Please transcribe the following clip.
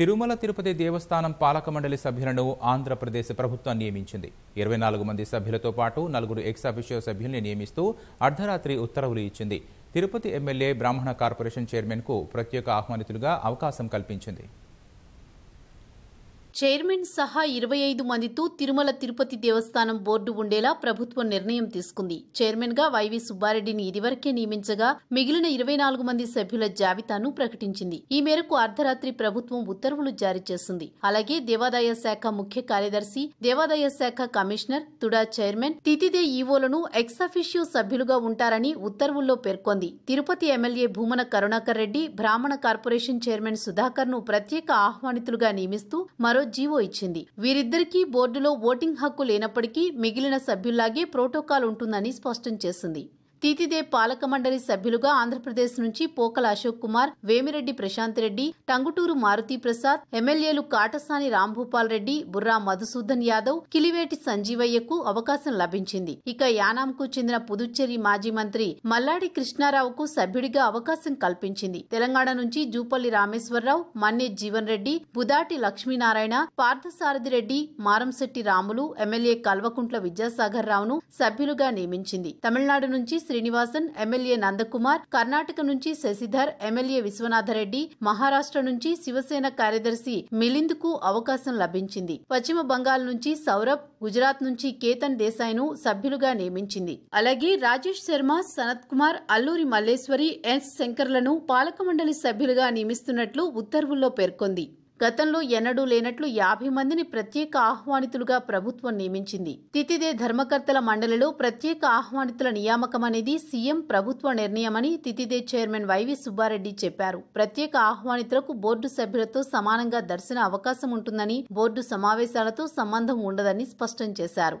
తిరుమల తిరుపతి దేవస్థానం పాలక మండలి సభ్యులను ఆంధ్రప్రదేశ్ ప్రభుత్వం నియమించింది. ఇరవై నాలుగు మంది సభ్యులతో పాటు నలుగురు ఎక్స్ అఫిషియో సభ్యుల్ని నియమిస్తూ అర్ధరాత్రి ఉత్తర్వులు ఇచ్చింది. తిరుపతి ఎమ్మెల్యే బ్రాహ్మణ కార్పొరేషన్ చైర్మన్కు ప్రత్యేక ఆహ్వానితులుగా అవకాశం కల్పించింది. చైర్మన్ సహా ఇరవై ఐదు మందితో తిరుమల తిరుపతి దేవస్థానం బోర్డు ఉండేలా ప్రభుత్వం నిర్ణయం తీసుకుంది. చైర్మన్గా వైవి సుబ్బారెడ్డిని ఇదివరకే నియమించగా మిగిలిన ఇరవై నాలుగు మంది సభ్యుల జాబితాను ప్రకటించింది. ఈ మేరకు అర్ధరాత్రి ప్రభుత్వం ఉత్తర్వులు జారీ చేసింది. అలాగే దేవాదాయ శాఖ ముఖ్య కార్యదర్శి దేవాదాయ శాఖ కమిషనర్ తుడా చైర్మన్ తితిదే ఈవోలను ఎక్సాఫిషియో సభ్యులుగా ఉంటారని ఉత్తర్వుల్లో పేర్కొంది. Tirupati MLA Bhumana Karunakar Reddy Brahmana corporation chairman సుధాకర్ను ప్రత్యేక ఆహ్వానితులుగా నియమిస్తూ మరో జీవో ఇచ్చింది. వీరిద్దరికీ బోర్డులో ఓటింగ్ హక్కు లేనప్పటికీ మిగిలిన సభ్యుల్లాగే ప్రోటోకాల్ ఉంటుందని స్పష్టం చేసింది. తీతిదే పాలక మండలి సభ్యులుగా ఆంధ్రప్రదేశ్ నుంచి పోకల అశోక్ కుమార్ వేమిరెడ్డి ప్రశాంత్ రెడ్డి టంగుటూరు మారుతి ప్రసాద్ ఎమ్మెల్యేలు కాటసాని రాంభూపాల్ రెడ్డి బుర్రా మధుసూదన్ యాదవ్ కిలివేటి సంజీవయ్యకు అవకాశం లభించింది. ఇక యానాంకు చెందిన పుదుచ్చేరి మాజీ మంత్రి మల్లాడి కృష్ణారావుకు సభ్యుడిగా అవకాశం కల్పించింది. తెలంగాణ నుంచి జూపల్లి రామేశ్వరరావు మన్నే జీవన్ రెడ్డి బుదాటి లక్ష్మీనారాయణ పార్థసారథి రెడ్డి మారంశెట్టి రాములు ఎమ్మెల్యే కల్వకుంట్ల విద్యాసాగర్ రావును సభ్యులుగా నియమించింది. తమిళనాడు నుంచి శ్రీనివాసన్ ఎమ్మెల్యే నందకుమార్ కర్ణాటక నుంచి శశిధర్ ఎమ్మెల్యే విశ్వనాథరెడ్డి మహారాష్ట్ర నుంచి శివసేన కార్యదర్శి మిలింద్కు అవకాశం లభించింది. పశ్చిమ బంగాల్ నుంచి సౌరభ్ గుజరాత్ నుంచి కేతన్ దేశాయ్ను సభ్యులుగా నియమించింది. అలాగే రాజేష్ శర్మ సనత్ కుమార్ అల్లూరి మల్లేశ్వరి ఎస్ శంకర్లను పాలక మండలి సభ్యులుగా నియమిస్తున్నట్లు ఉత్తర్వుల్లో పేర్కొంది. గతంలో ఎన్నడూ లేనట్లు యాభై మందిని ప్రత్యేక ఆహ్వానితులుగా ప్రభుత్వం నియమించింది. తితిదే ధర్మకర్తల మండలిలో ప్రత్యేక ఆహ్వానితుల నియామకం అనేది సీఎం ప్రభుత్వ నిర్ణయమని తితిదే చైర్మన్ వైవి సుబ్బారెడ్డి చెప్పారు. ప్రత్యేక ఆహ్వానితులకు బోర్డు సభ్యులతో సమానంగా దర్శన అవకాశం ఉంటుందని బోర్డు సమావేశాలతో సంబంధం ఉండదని స్పష్టం చేశారు.